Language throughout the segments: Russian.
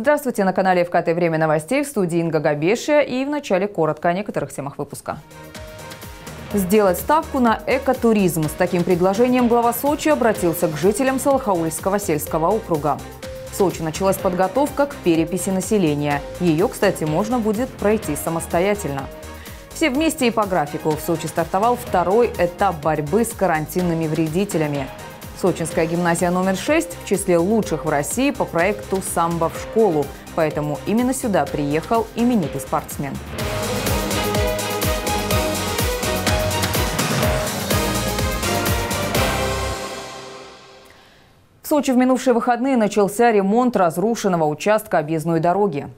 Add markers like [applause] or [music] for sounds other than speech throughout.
Здравствуйте, на канале ФКТ «Время новостей» в студии Инга Габешия и в начале коротко о некоторых темах выпуска. Сделать ставку на экотуризм. С таким предложением глава Сочи обратился к жителям Салахаульского сельского округа. В Сочи началась подготовка к переписи населения. Ее, кстати, можно будет пройти самостоятельно. Все вместе и по графику. В Сочи стартовал второй этап борьбы с карантинными вредителями. Сочинская гимназия номер 6 в числе лучших в России по проекту «Самбо в школу». Поэтому именно сюда приехал именитый спортсмен. В Сочи в минувшие выходные начался ремонт разрушенного участка объездной дороги.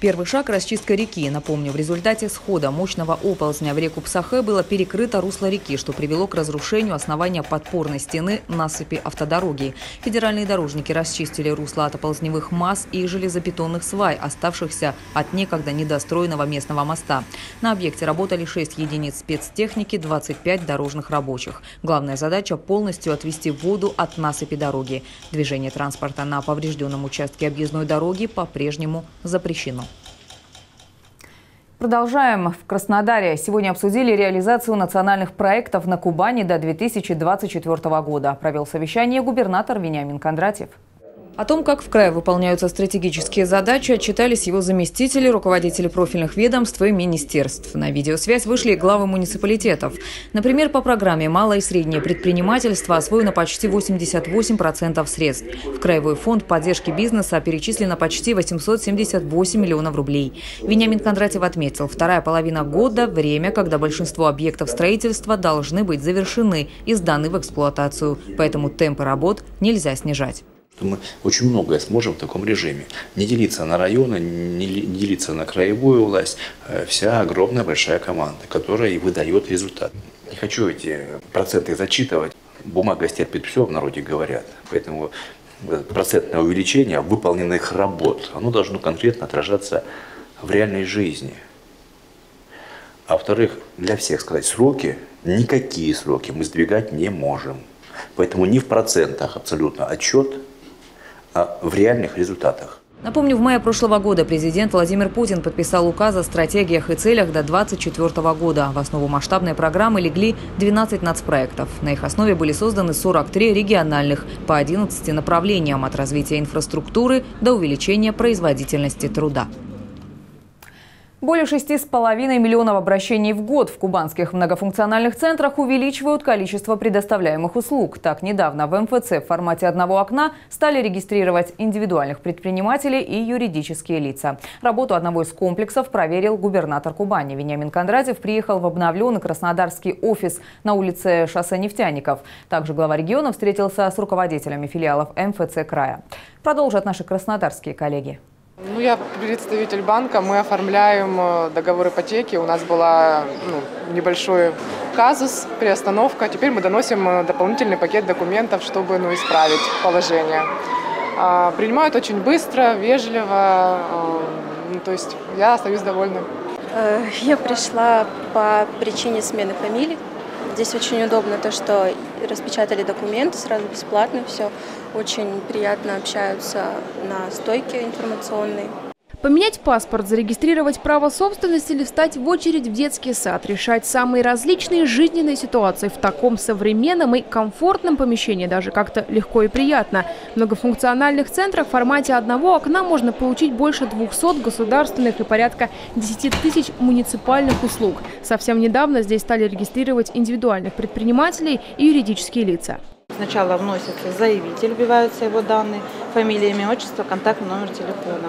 Первый шаг – расчистка реки. Напомню, в результате схода мощного оползня в реку Псахе было перекрыто русло реки, что привело к разрушению основания подпорной стены насыпи автодороги. Федеральные дорожники расчистили русло от оползневых масс и железобетонных свай, оставшихся от некогда недостроенного местного моста. На объекте работали 6 единиц спецтехники, 25 дорожных рабочих. Главная задача – полностью отвести воду от насыпи дороги. Движение транспорта на поврежденном участке объездной дороги по-прежнему запрещено. Продолжаем. В Краснодаре сегодня обсудили реализацию национальных проектов на Кубани до 2024 года. Провел совещание губернатор Вениамин Кондратьев. О том, как в крае выполняются стратегические задачи, отчитались его заместители, руководители профильных ведомств и министерств. На видеосвязь вышли главы муниципалитетов. Например, по программе «Малое и среднее предпринимательство» освоено почти 88% средств. В Краевой фонд поддержки бизнеса перечислено почти 878 миллионов рублей. Вениамин Кондратьев отметил, вторая половина года – время, когда большинство объектов строительства должны быть завершены и сданы в эксплуатацию. Поэтому темпы работ нельзя снижать мы очень многое сможем в таком режиме. Не делиться на районы, не делиться на краевую власть. Э, вся огромная большая команда, которая и выдает результат. Не хочу эти проценты зачитывать. Бумага стерпит все, в народе говорят. Поэтому процентное увеличение выполненных работ, оно должно конкретно отражаться в реальной жизни. А во-вторых, для всех сказать, сроки, никакие сроки мы сдвигать не можем. Поэтому не в процентах абсолютно отчет – а в реальных результатах. Напомню, в мае прошлого года президент Владимир Путин подписал указ о стратегиях и целях до 2024 года. В основу масштабной программы легли 12 нацпроектов. На их основе были созданы 43 региональных по 11 направлениям от развития инфраструктуры до увеличения производительности труда. Более 6,5 миллионов обращений в год в кубанских многофункциональных центрах увеличивают количество предоставляемых услуг. Так, недавно в МФЦ в формате одного окна стали регистрировать индивидуальных предпринимателей и юридические лица. Работу одного из комплексов проверил губернатор Кубани. Вениамин Кондратьев приехал в обновленный краснодарский офис на улице шоссе нефтяников. Также глава региона встретился с руководителями филиалов МФЦ края. Продолжат наши краснодарские коллеги. Ну, я представитель банка, мы оформляем э, договор ипотеки. У нас была ну, небольшой казус, приостановка. Теперь мы доносим э, дополнительный пакет документов, чтобы ну, исправить положение. А, принимают очень быстро, вежливо. Э, ну, то есть я остаюсь довольна. Я пришла по причине смены фамилии. Здесь очень удобно то, что распечатали документы сразу бесплатно, все очень приятно общаются на стойке информационной. Поменять паспорт, зарегистрировать право собственности или встать в очередь в детский сад, решать самые различные жизненные ситуации в таком современном и комфортном помещении даже как-то легко и приятно. В многофункциональных центрах в формате одного окна можно получить больше 200 государственных и порядка 10 тысяч муниципальных услуг. Совсем недавно здесь стали регистрировать индивидуальных предпринимателей и юридические лица. Сначала вносится заявитель, вбиваются его данные, фамилия, имя, отчество, контактный номер телефона.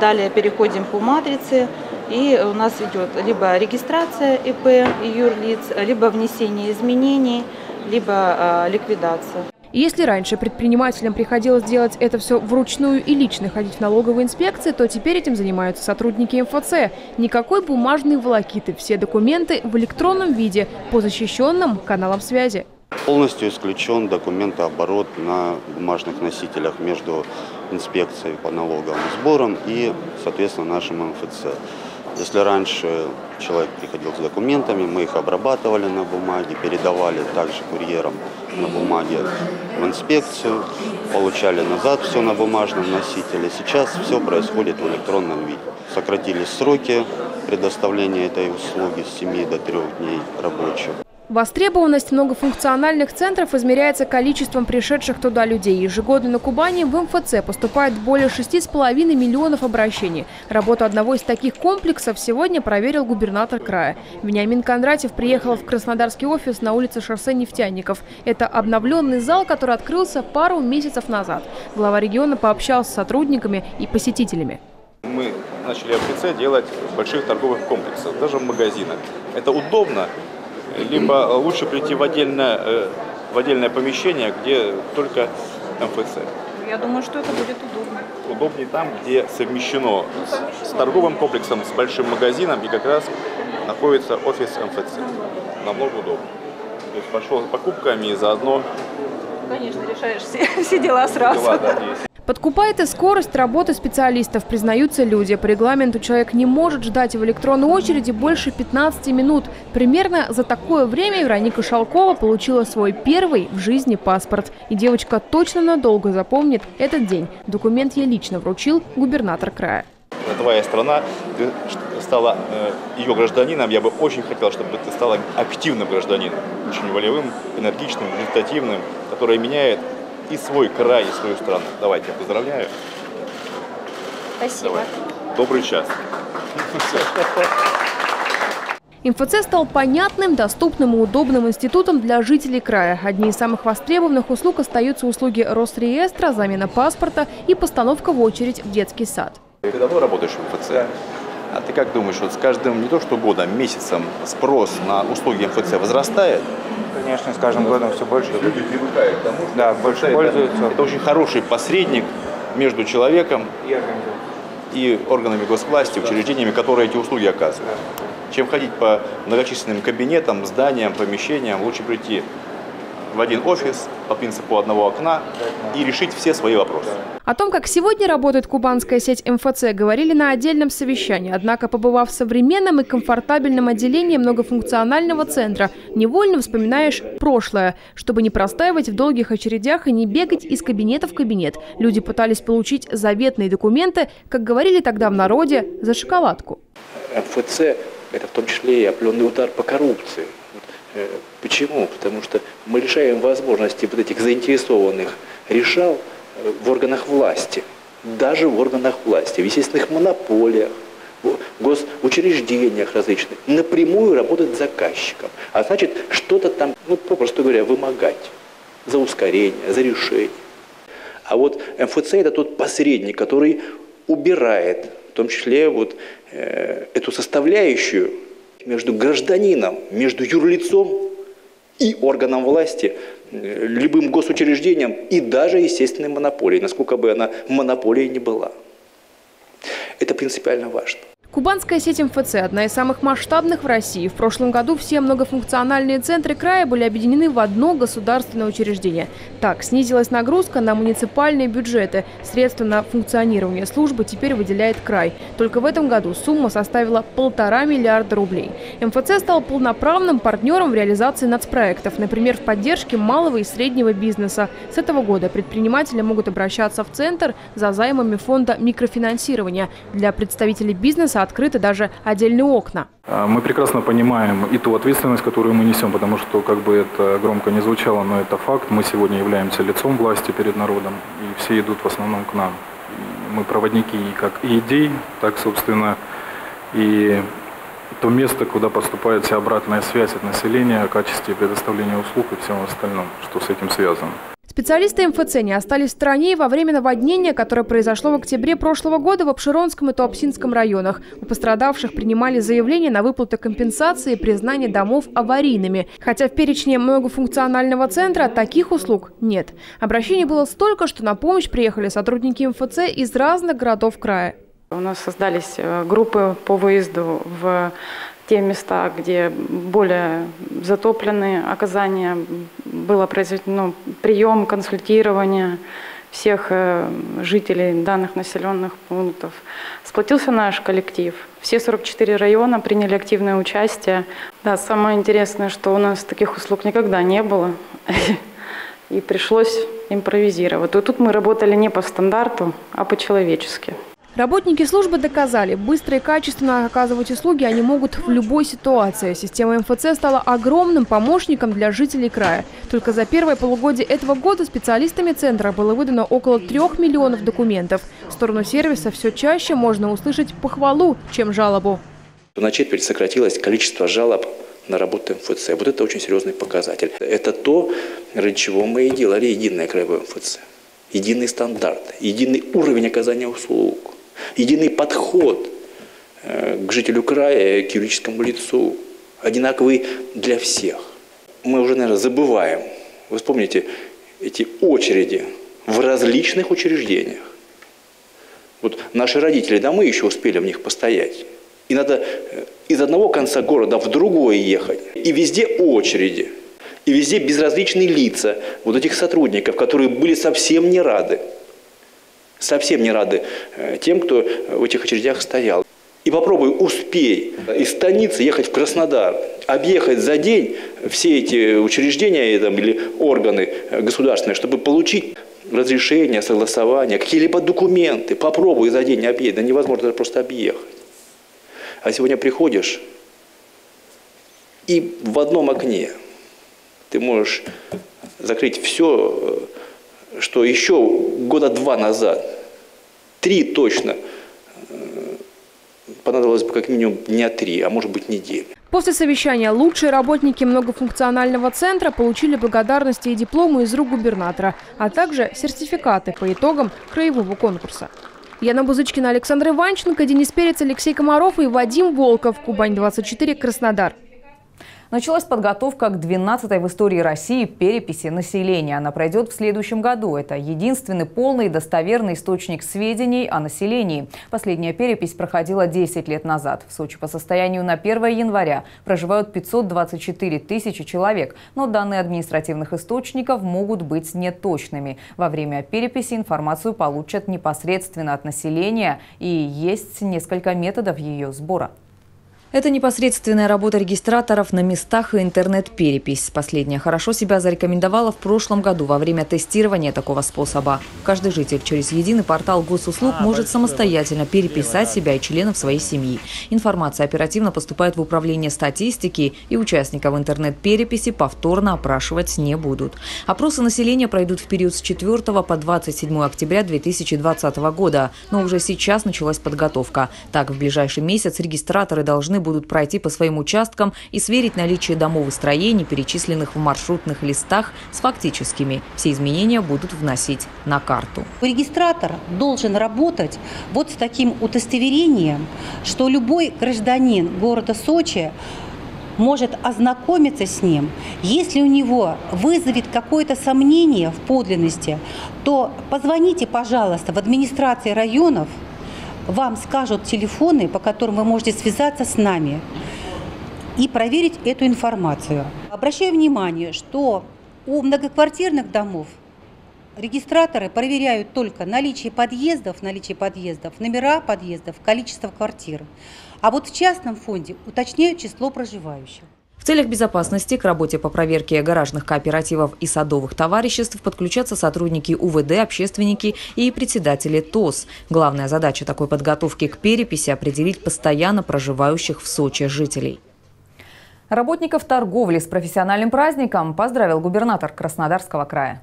Далее переходим по матрице, и у нас идет либо регистрация ИП и юрлиц, либо внесение изменений, либо э, ликвидация. Если раньше предпринимателям приходилось делать это все вручную и лично ходить в налоговые инспекции, то теперь этим занимаются сотрудники МФЦ. Никакой бумажной волокиты, все документы в электронном виде по защищенным каналам связи. Полностью исключен документооборот на бумажных носителях между инспекцией по налоговым сборам и, соответственно, нашим МФЦ. Если раньше человек приходил с документами, мы их обрабатывали на бумаге, передавали также курьерам на бумаге в инспекцию, получали назад все на бумажном носителе. Сейчас все происходит в электронном виде. Сократились сроки предоставления этой услуги с 7 до 3 дней рабочих. Востребованность многофункциональных центров измеряется количеством пришедших туда людей. Ежегодно на Кубани в МФЦ поступает более 6,5 миллионов обращений. Работу одного из таких комплексов сегодня проверил губернатор края. Вениамин Кондратьев приехал в краснодарский офис на улице шоссе нефтяников. Это обновленный зал, который открылся пару месяцев назад. Глава региона пообщался с сотрудниками и посетителями. Мы начали в МФЦ делать больших торговых комплексов, даже в магазинах. Это удобно, либо лучше прийти в отдельное, э, в отдельное помещение, где только МФЦ. Я думаю, что это будет удобно. Удобнее там, где совмещено с, с торговым комплексом, с большим магазином, и как раз находится офис МФЦ. Намного удобнее. То есть пошел с покупками и заодно... Конечно, решаешь все, [laughs] все дела сразу. Дела, да, Подкупает и скорость работы специалистов, признаются люди. По регламенту человек не может ждать в электронной очереди больше 15 минут. Примерно за такое время Вероника Шалкова получила свой первый в жизни паспорт. И девочка точно надолго запомнит этот день. Документ ей лично вручил губернатор края. Твоя страна, ты стала э, ее гражданином, я бы очень хотел, чтобы ты стала активным гражданином, очень волевым, энергичным, результативным, который меняет и свой край, и свою страну. Давайте, поздравляю. Спасибо. Давай. Добрый час. МФЦ стал понятным, доступным и удобным институтом для жителей края. Одни из самых востребованных услуг остаются услуги Росреестра, замена паспорта и постановка в очередь в детский сад. Ты давно работаешь в МФЦ? А ты как думаешь, вот с каждым не то что годом, месяцем спрос на услуги МФЦ возрастает? конечно, с каждым годом все больше. Люди привыкают к тому, что да, больше пользуются. Это, это очень хороший посредник между человеком и, и органами госвласти, учреждениями, которые эти услуги оказывают. Чем ходить по многочисленным кабинетам, зданиям, помещениям, лучше прийти в один офис по принципу одного окна и решить все свои вопросы. О том, как сегодня работает кубанская сеть МФЦ, говорили на отдельном совещании. Однако, побывав в современном и комфортабельном отделении многофункционального центра, невольно вспоминаешь прошлое, чтобы не простаивать в долгих очередях и не бегать из кабинета в кабинет. Люди пытались получить заветные документы, как говорили тогда в народе, за шоколадку. МФЦ – это в том числе и определенный удар по коррупции. Почему? Потому что мы лишаем возможности вот этих заинтересованных решал э, в органах власти, даже в органах власти, в естественных монополиях, госучреждениях различных, напрямую работать с заказчиком. А значит, что-то там, ну, попросту говоря, вымогать за ускорение, за решение. А вот МФЦ – это тот посредник, который убирает, в том числе вот, э, эту составляющую между гражданином, между юрлицом и органом власти, э, любым госучреждением и даже естественной монополией, насколько бы она монополией не была. Это принципиально важно. Кубанская сеть МФЦ – одна из самых масштабных в России. В прошлом году все многофункциональные центры края были объединены в одно государственное учреждение. Так, снизилась нагрузка на муниципальные бюджеты. Средства на функционирование службы теперь выделяет край. Только в этом году сумма составила полтора миллиарда рублей. МФЦ стал полноправным партнером в реализации нацпроектов, например, в поддержке малого и среднего бизнеса. С этого года предприниматели могут обращаться в центр за займами фонда микрофинансирования. Для представителей бизнеса открыты даже отдельные окна. А, мы прекрасно понимаем и ту ответственность, которую мы несем, потому что, как бы это громко не звучало, но это факт. Мы сегодня являемся лицом власти перед народом, и все идут в основном к нам. Мы проводники как и идей, так, собственно, и то место, куда поступает вся обратная связь от населения о качестве предоставления услуг и всем остальном, что с этим связано. Специалисты МФЦ не остались в стране во время наводнения, которое произошло в октябре прошлого года в Обширонском и Туапсинском районах. У пострадавших принимали заявления на выплату компенсации и признание домов аварийными. Хотя в перечне многофункционального центра таких услуг нет. Обращений было столько, что на помощь приехали сотрудники МФЦ из разных городов края. У нас создались э, группы по выезду в те места, где более затоплены оказания, было произведено прием, консультирование всех э, жителей данных населенных пунктов. Сплотился наш коллектив. Все 44 района приняли активное участие. Да, самое интересное, что у нас таких услуг никогда не было. [laughs] И пришлось импровизировать. И тут мы работали не по стандарту, а по-человечески. Работники службы доказали, быстро и качественно оказывать услуги они могут в любой ситуации. Система МФЦ стала огромным помощником для жителей края. Только за первое полугодие этого года специалистами центра было выдано около трех миллионов документов. В сторону сервиса все чаще можно услышать похвалу, чем жалобу. На четверть сократилось количество жалоб на работу МФЦ. Вот это очень серьезный показатель. Это то, ради чего мы и делали единое краевое МФЦ. Единый стандарт, единый уровень оказания услуг единый подход э, к жителю края, к юридическому лицу, одинаковый для всех. Мы уже, наверное, забываем. Вы вспомните эти очереди в различных учреждениях. Вот наши родители, да, мы еще успели в них постоять. И надо э, из одного конца города в другой ехать. И везде очереди. И везде безразличные лица вот этих сотрудников, которые были совсем не рады совсем не рады э, тем, кто в этих очередях стоял. И попробуй, успей из станицы ехать в Краснодар, объехать за день все эти учреждения там, или органы э, государственные, чтобы получить разрешение, согласование, какие-либо документы. Попробуй за день объехать. Да невозможно просто объехать. А сегодня приходишь, и в одном окне ты можешь закрыть все э, что еще года два назад, три точно, э, понадобилось бы как минимум дня три, а может быть недели. После совещания лучшие работники многофункционального центра получили благодарности и дипломы из рук губернатора, а также сертификаты по итогам краевого конкурса. Яна Бузычкина, Александр Иванченко, Денис Перец, Алексей Комаров и Вадим Волков. Кубань-24, Краснодар. Началась подготовка к 12-й в истории России переписи населения. Она пройдет в следующем году. Это единственный полный и достоверный источник сведений о населении. Последняя перепись проходила 10 лет назад. В Сочи по состоянию на 1 января проживают 524 тысячи человек. Но данные административных источников могут быть неточными. Во время переписи информацию получат непосредственно от населения и есть несколько методов ее сбора. Это непосредственная работа регистраторов на местах и интернет-перепись. Последняя хорошо себя зарекомендовала в прошлом году во время тестирования такого способа. Каждый житель через единый портал госуслуг может самостоятельно переписать себя и членов своей семьи. Информация оперативно поступает в управление статистики и участников интернет-переписи повторно опрашивать не будут. Опросы населения пройдут в период с 4 по 27 октября 2020 года, но уже сейчас началась подготовка. Так, в ближайший месяц регистраторы должны будут пройти по своим участкам и сверить наличие домов и строений, перечисленных в маршрутных листах, с фактическими. Все изменения будут вносить на карту. Регистратор должен работать вот с таким удостоверением, что любой гражданин города Сочи может ознакомиться с ним. Если у него вызовет какое-то сомнение в подлинности, то позвоните, пожалуйста, в администрации районов – вам скажут телефоны, по которым вы можете связаться с нами и проверить эту информацию. Обращаю внимание, что у многоквартирных домов регистраторы проверяют только наличие подъездов, наличие подъездов, номера подъездов, количество квартир. А вот в частном фонде уточняют число проживающих целях безопасности к работе по проверке гаражных кооперативов и садовых товариществ подключатся сотрудники УВД, общественники и председатели ТОС. Главная задача такой подготовки к переписи – определить постоянно проживающих в Сочи жителей. Работников торговли с профессиональным праздником поздравил губернатор Краснодарского края.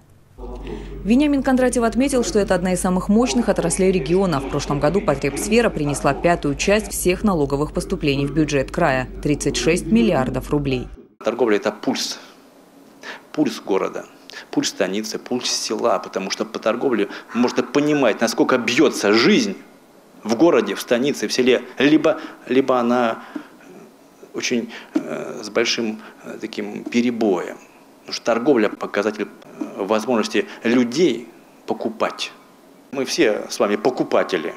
Вениамин Кондратьев отметил, что это одна из самых мощных отраслей региона. В прошлом году потребсфера принесла пятую часть всех налоговых поступлений в бюджет края – 36 миллиардов рублей. Торговля – это пульс, пульс города, пульс станицы, пульс села, потому что по торговле можно понимать, насколько бьется жизнь в городе, в станице, в селе, либо, либо она очень э, с большим э, таким перебоем. Потому что торговля – показатель возможности людей покупать. Мы все с вами покупатели.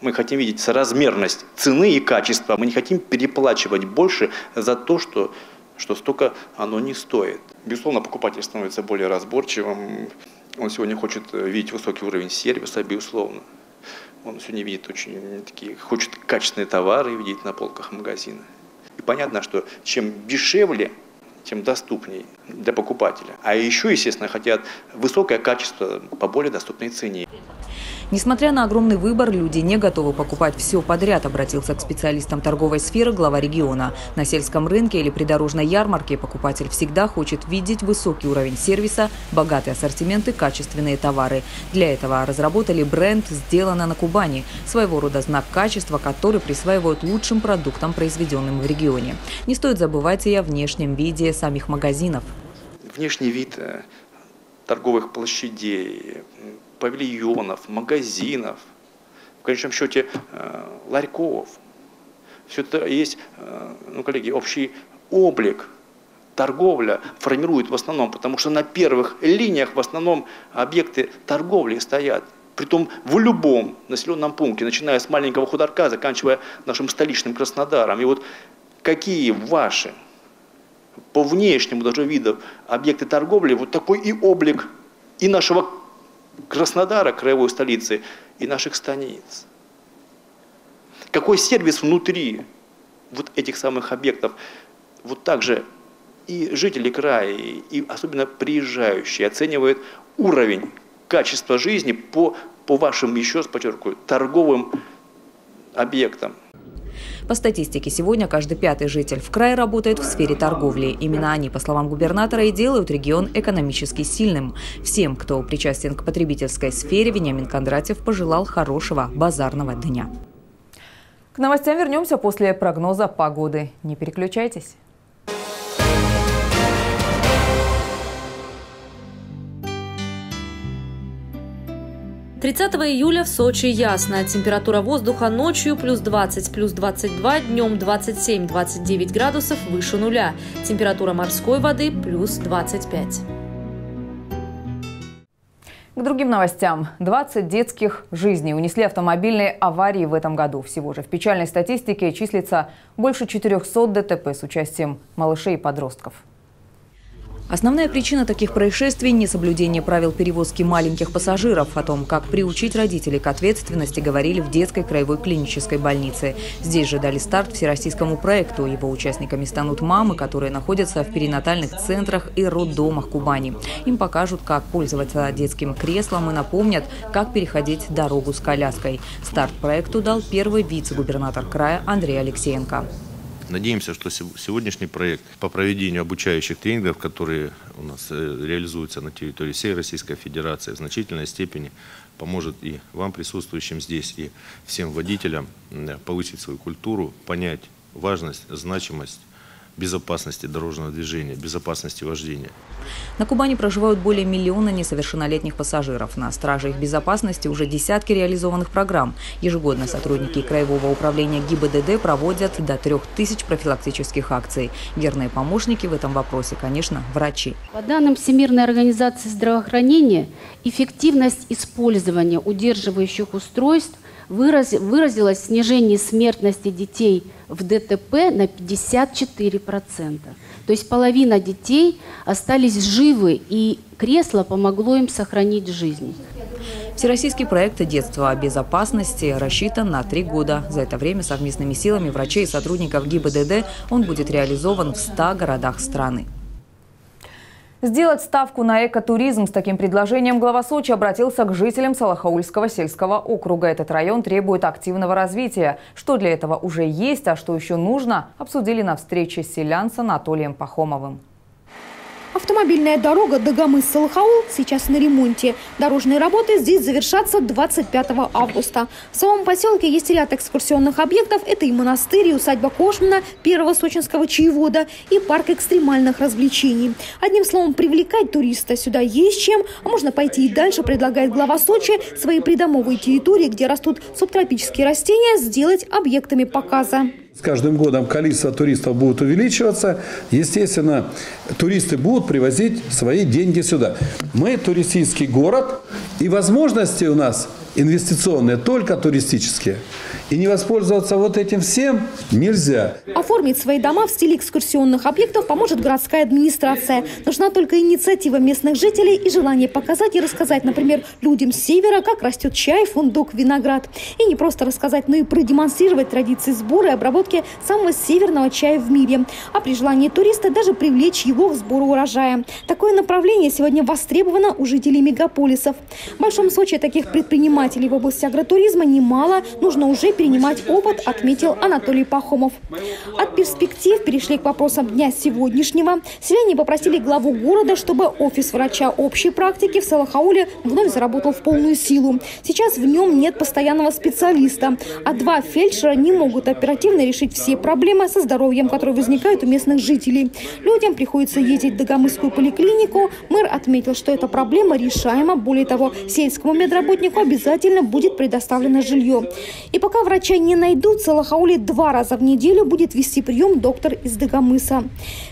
Мы хотим видеть соразмерность цены и качества. Мы не хотим переплачивать больше за то, что, что столько оно не стоит. Безусловно, покупатель становится более разборчивым. Он сегодня хочет э, видеть высокий уровень сервиса, безусловно. Он сегодня видит очень такие, хочет качественные товары видеть на полках магазина. И понятно, что чем дешевле тем доступней для покупателя. А еще, естественно, хотят высокое качество по более доступной цене. Несмотря на огромный выбор, люди не готовы покупать все подряд, обратился к специалистам торговой сферы глава региона. На сельском рынке или придорожной ярмарке покупатель всегда хочет видеть высокий уровень сервиса, богатый ассортимент и качественные товары. Для этого разработали бренд «Сделано на Кубани» – своего рода знак качества, который присваивают лучшим продуктам, произведенным в регионе. Не стоит забывать и о внешнем виде самих магазинов. Внешний вид э, торговых площадей, павильонов, магазинов, в конечном счете э, ларьков. Все это есть, э, ну, коллеги, общий облик торговля формирует в основном, потому что на первых линиях в основном объекты торговли стоят. Притом в любом населенном пункте, начиная с маленького хударка, заканчивая нашим столичным Краснодаром. И вот какие ваши по внешнему даже виду объекты торговли, вот такой и облик и нашего Краснодара, краевой столицы, и наших станиц. Какой сервис внутри вот этих самых объектов, вот также и жители края, и особенно приезжающие оценивают уровень качества жизни по, по вашим, еще раз подчеркиваю, торговым объектам. По статистике, сегодня каждый пятый житель в крае работает в сфере торговли. Именно они, по словам губернатора, и делают регион экономически сильным. Всем, кто причастен к потребительской сфере, Вениамин Кондратьев пожелал хорошего базарного дня. К новостям вернемся после прогноза погоды. Не переключайтесь. 30 июля в Сочи ясно. Температура воздуха ночью плюс 20, плюс 22, днем 27-29 градусов выше нуля. Температура морской воды плюс 25. К другим новостям. 20 детских жизней унесли автомобильные аварии в этом году. Всего же в печальной статистике числится больше 400 ДТП с участием малышей и подростков. Основная причина таких происшествий – несоблюдение правил перевозки маленьких пассажиров. О том, как приучить родителей к ответственности, говорили в детской краевой клинической больнице. Здесь же дали старт всероссийскому проекту. Его участниками станут мамы, которые находятся в перинатальных центрах и роддомах Кубани. Им покажут, как пользоваться детским креслом и напомнят, как переходить дорогу с коляской. Старт проекту дал первый вице-губернатор края Андрей Алексеенко. Надеемся, что сегодняшний проект по проведению обучающих тренингов, которые у нас э, реализуются на территории всей Российской Федерации, в значительной степени поможет и вам, присутствующим здесь, и всем водителям повысить свою культуру, понять важность, значимость безопасности дорожного движения, безопасности вождения. На Кубани проживают более миллиона несовершеннолетних пассажиров. На страже их безопасности уже десятки реализованных программ. Ежегодно сотрудники Краевого управления ГИБДД проводят до трех тысяч профилактических акций. Верные помощники в этом вопросе, конечно, врачи. По данным Всемирной организации здравоохранения, эффективность использования удерживающих устройств выразилось в снижении смертности детей в ДТП на 54%. То есть половина детей остались живы, и кресло помогло им сохранить жизнь. Всероссийский проект «Детство о безопасности» рассчитан на три года. За это время совместными силами врачей и сотрудников ГИБДД он будет реализован в 100 городах страны. Сделать ставку на экотуризм с таким предложением глава Сочи обратился к жителям Салахаульского сельского округа. Этот район требует активного развития. Что для этого уже есть, а что еще нужно, обсудили на встрече селян с Анатолием Пахомовым. Автомобильная дорога Дагомыс-Салахаул сейчас на ремонте. Дорожные работы здесь завершатся 25 августа. В самом поселке есть ряд экскурсионных объектов. Это и монастырь, и усадьба Кошмана, первого сочинского чаевода, и парк экстремальных развлечений. Одним словом, привлекать туриста сюда есть чем, а можно пойти и дальше, предлагает глава Сочи, свои придомовые территории, где растут субтропические растения, сделать объектами показа. С каждым годом количество туристов будет увеличиваться. Естественно, туристы будут привозить свои деньги сюда. Мы туристический город, и возможности у нас инвестиционные, только туристические. И не воспользоваться вот этим всем нельзя. Оформить свои дома в стиле экскурсионных объектов поможет городская администрация. Нужна только инициатива местных жителей и желание показать и рассказать, например, людям с севера, как растет чай, фундук, виноград. И не просто рассказать, но и продемонстрировать традиции сбора и обработки самого северного чая в мире. А при желании туриста даже привлечь его к сбору урожая. Такое направление сегодня востребовано у жителей мегаполисов. В Большом Сочи таких предпринимателей в области агротуризма немало. Нужно уже перенимать опыт, отметил Анатолий Пахомов. От перспектив перешли к вопросам дня сегодняшнего. Селяне попросили главу города, чтобы офис врача общей практики в Салахауле вновь заработал в полную силу. Сейчас в нем нет постоянного специалиста, а два фельдшера не могут оперативно решить все проблемы со здоровьем, которые возникают у местных жителей. Людям приходится ездить в Дагомысскую поликлинику. Мэр отметил, что эта проблема решаема. Более того, сельскому медработнику обязательно будет предоставлено жилье. И пока врача не найдут, Салахаули два раза в неделю будет вести прием доктор из Дагомыса.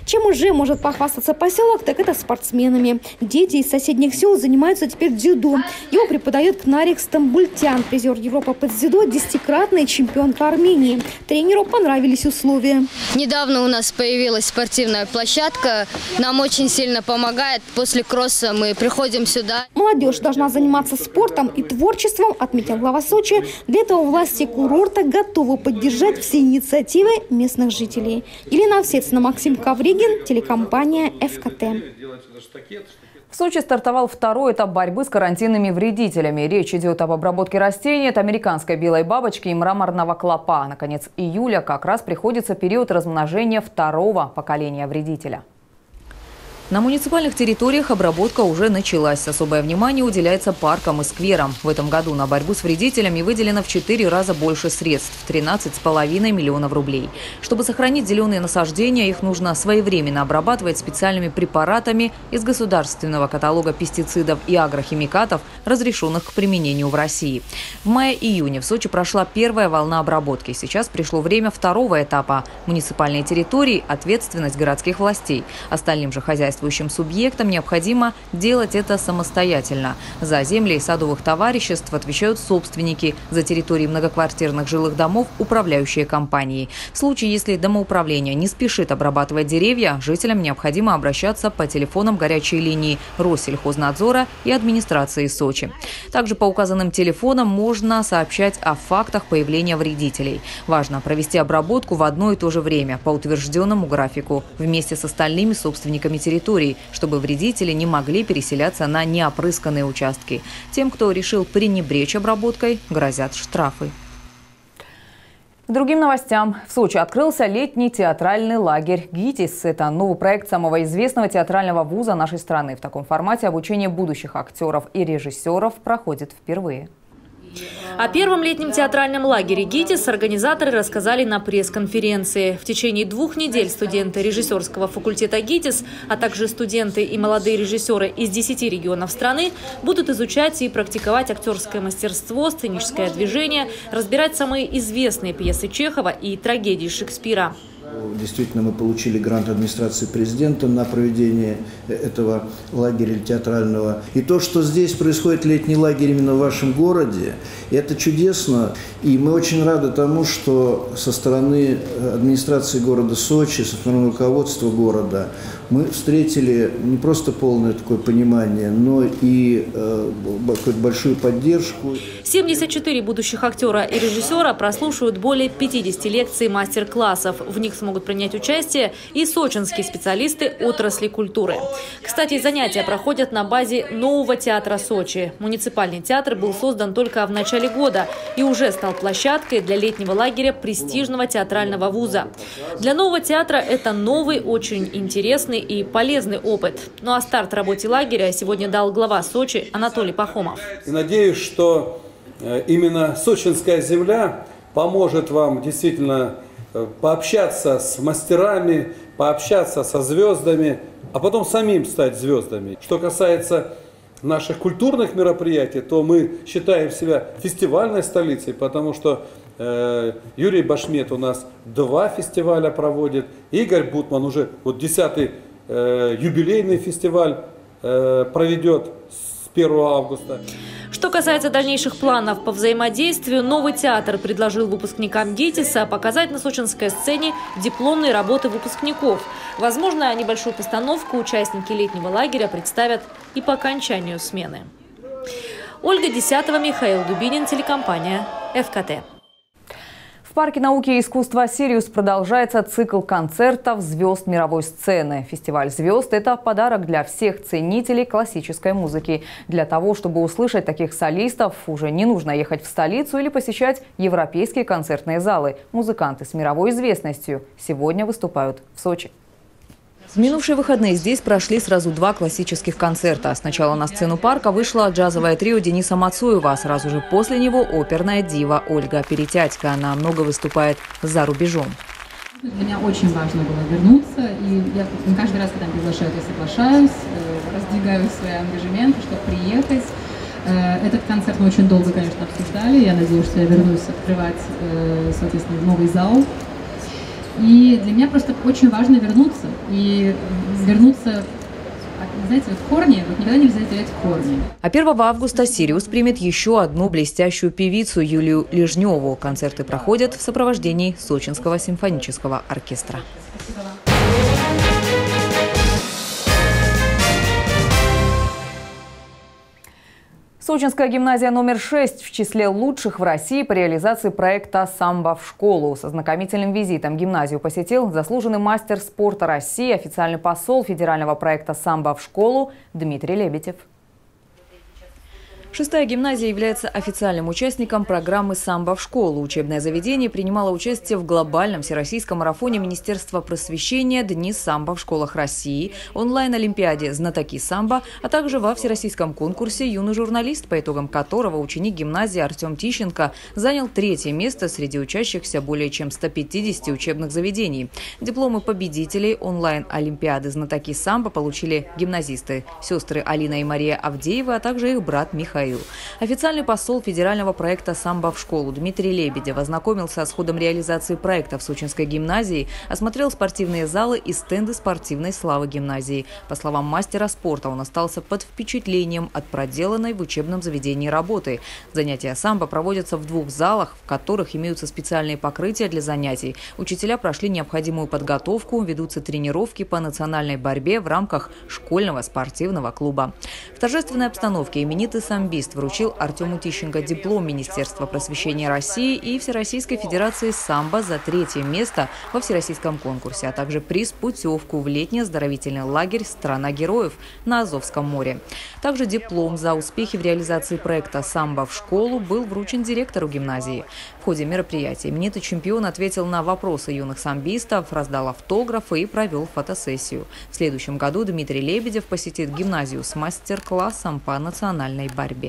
Чем уже может похвастаться поселок, так это спортсменами. Дети из соседних сел занимаются теперь дзюдо. Его преподает Кнарик Стамбультян, призер Европы по дзюдо, десятикратная чемпионка Армении. Тренеру понравились условия. Недавно у нас появилась спортивная площадка. Нам очень сильно помогает. После кросса мы приходим сюда. Молодежь должна заниматься спортом и творчеством, отметил глава Сочи. Для этого власти курорта готовы поддержать все инициативы местных жителей. Елена Овсецина, Максим Ковригин, телекомпания «ФКТ». В Сочи стартовал второй этап борьбы с карантинными вредителями. Речь идет об обработке растений от американской белой бабочки и мраморного клопа. Наконец июля как раз приходится период размножения второго поколения вредителя. На муниципальных территориях обработка уже началась. Особое внимание уделяется паркам и скверам. В этом году на борьбу с вредителями выделено в 4 раза больше средств – 13,5 миллионов рублей. Чтобы сохранить зеленые насаждения, их нужно своевременно обрабатывать специальными препаратами из государственного каталога пестицидов и агрохимикатов, разрешенных к применению в России. В мае-июне в Сочи прошла первая волна обработки. Сейчас пришло время второго этапа. Муниципальные территории – ответственность городских властей. Остальным же хозяйствам соответствующим субъектам необходимо делать это самостоятельно. За земли и садовых товариществ отвечают собственники, за территории многоквартирных жилых домов – управляющие компании. В случае, если домоуправление не спешит обрабатывать деревья, жителям необходимо обращаться по телефонам горячей линии Россельхознадзора и администрации Сочи. Также по указанным телефонам можно сообщать о фактах появления вредителей. Важно провести обработку в одно и то же время по утвержденному графику вместе с остальными собственниками территории территорий, чтобы вредители не могли переселяться на неопрысканные участки. Тем, кто решил пренебречь обработкой, грозят штрафы. Другим новостям. В Сочи открылся летний театральный лагерь «ГИТИС». Это новый проект самого известного театрального вуза нашей страны. В таком формате обучение будущих актеров и режиссеров проходит впервые. О первом летнем театральном лагере «ГИТИС» организаторы рассказали на пресс-конференции. В течение двух недель студенты режиссерского факультета «ГИТИС», а также студенты и молодые режиссеры из 10 регионов страны будут изучать и практиковать актерское мастерство, сценическое движение, разбирать самые известные пьесы Чехова и трагедии Шекспира. Действительно, мы получили грант администрации президента на проведение этого лагеря театрального. И то, что здесь происходит летний лагерь именно в вашем городе, это чудесно. И мы очень рады тому, что со стороны администрации города Сочи, со стороны руководства города, мы встретили не просто полное такое понимание, но и э, большую поддержку. 74 будущих актера и режиссера прослушают более 50 лекций мастер-классов. В них смогут принять участие и сочинские специалисты отрасли культуры. Кстати, занятия проходят на базе нового театра Сочи. Муниципальный театр был создан только в начале года и уже стал площадкой для летнего лагеря престижного театрального вуза. Для нового театра это новый, очень интересный и полезный опыт. Ну а старт работе лагеря сегодня дал глава Сочи Анатолий Пахомов. И надеюсь, что э, именно сочинская земля поможет вам действительно пообщаться с мастерами, пообщаться со звездами, а потом самим стать звездами. Что касается наших культурных мероприятий, то мы считаем себя фестивальной столицей, потому что э, Юрий Башмет у нас два фестиваля проводит, Игорь Бутман уже вот десятый э, юбилейный фестиваль э, проведет с 1 августа. Что касается дальнейших планов по взаимодействию, новый театр предложил выпускникам ГИТИСа показать на сочинской сцене дипломные работы выпускников. Возможно, небольшую постановку участники летнего лагеря представят и по окончанию смены. Ольга Десятого, Михаил Дубинин, телекомпания ФКТ. В Парке науки и искусства «Сириус» продолжается цикл концертов звезд мировой сцены. Фестиваль звезд – это подарок для всех ценителей классической музыки. Для того, чтобы услышать таких солистов, уже не нужно ехать в столицу или посещать европейские концертные залы. Музыканты с мировой известностью сегодня выступают в Сочи. В минувшие выходные здесь прошли сразу два классических концерта. Сначала на сцену парка вышло джазовое трио Дениса Мацуева, а сразу же после него оперная дива Ольга Перетятько. Она много выступает за рубежом. Для меня очень важно было вернуться, и я каждый раз, когда приглашают, я соглашаюсь, э, раздвигаю свои ангажементы, чтобы приехать. Э, этот концерт мы очень долго, конечно, обсуждали. Я надеюсь, что я вернусь открывать, э, соответственно, новый зал и для меня просто очень важно вернуться. И вернуться знаете, вот корни, вот никогда нельзя терять корни. А 1 августа «Сириус» примет еще одну блестящую певицу Юлию Лежневу. Концерты проходят в сопровождении Сочинского симфонического оркестра. Спасибо. Сочинская гимназия номер 6 в числе лучших в России по реализации проекта «Самбо в школу». Со знакомительным визитом гимназию посетил заслуженный мастер спорта России, официальный посол федерального проекта «Самбо в школу» Дмитрий Лебедев. Шестая гимназия является официальным участником программы «Самбо в школу». Учебное заведение принимало участие в глобальном всероссийском марафоне Министерства просвещения «Дни самбо в школах России», онлайн-олимпиаде «Знатоки самбо», а также во всероссийском конкурсе «Юный журналист», по итогам которого ученик гимназии Артем Тищенко занял третье место среди учащихся более чем 150 учебных заведений. Дипломы победителей онлайн-олимпиады «Знатоки самбо» получили гимназисты, сестры Алина и Мария Авдеевы, а также их брат Михаил. Михаил. Официальный посол федерального проекта «Самбо в школу» Дмитрий Лебедев ознакомился с ходом реализации проекта в Сочинской гимназии, осмотрел спортивные залы и стенды спортивной славы гимназии. По словам мастера спорта, он остался под впечатлением от проделанной в учебном заведении работы. Занятия самбо проводятся в двух залах, в которых имеются специальные покрытия для занятий. Учителя прошли необходимую подготовку, ведутся тренировки по национальной борьбе в рамках школьного спортивного клуба. В торжественной обстановке именитый самбо самбист вручил Артему Тищенко диплом Министерства просвещения России и Всероссийской Федерации самбо за третье место во всероссийском конкурсе, а также приз путевку в летний оздоровительный лагерь «Страна героев» на Азовском море. Также диплом за успехи в реализации проекта «Самбо в школу» был вручен директору гимназии. В ходе мероприятия именитый чемпион ответил на вопросы юных самбистов, раздал автографы и провел фотосессию. В следующем году Дмитрий Лебедев посетит гимназию с мастер-классом по национальной борьбе.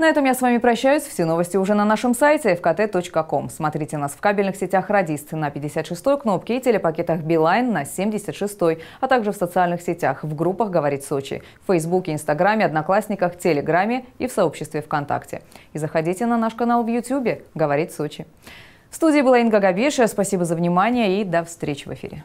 На этом я с вами прощаюсь. Все новости уже на нашем сайте fkt.com. Смотрите нас в кабельных сетях «Радист» на 56-й кнопке и телепакетах «Билайн» на 76-й, а также в социальных сетях, в группах «Говорит Сочи», в Фейсбуке, Инстаграме, Одноклассниках, Телеграме и в сообществе ВКонтакте. И заходите на наш канал в Ютьюбе «Говорит Сочи». В студии была Инга Габеша. Спасибо за внимание и до встречи в эфире.